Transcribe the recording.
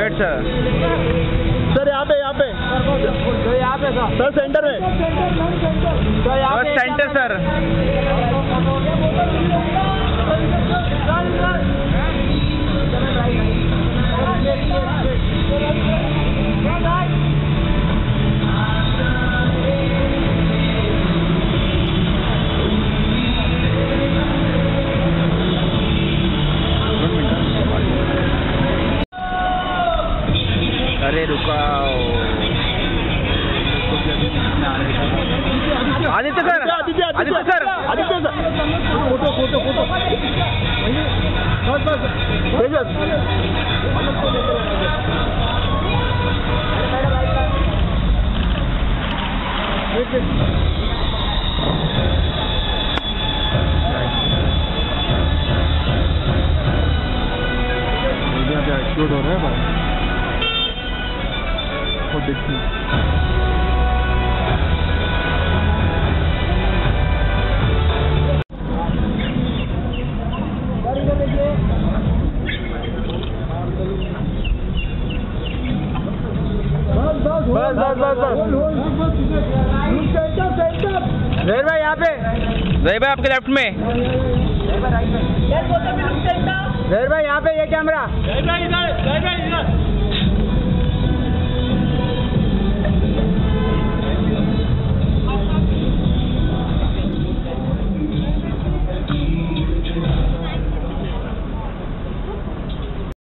Wait sir sir यहाँ पे यहाँ पे। सर यहाँ पे सर सेंटर में सर सेंटर सर अरे रुकाओ Aditya sir Aditya sir Aditya sir photo photo photo बस बस तेजस शूट हो रहा है भाई वो देखिए बस बस बस बस। जहीर भाई यहाँ पे। जहीर भाई आपके लेफ़्ट में। जहीर भाई यहाँ पे ये कैमरा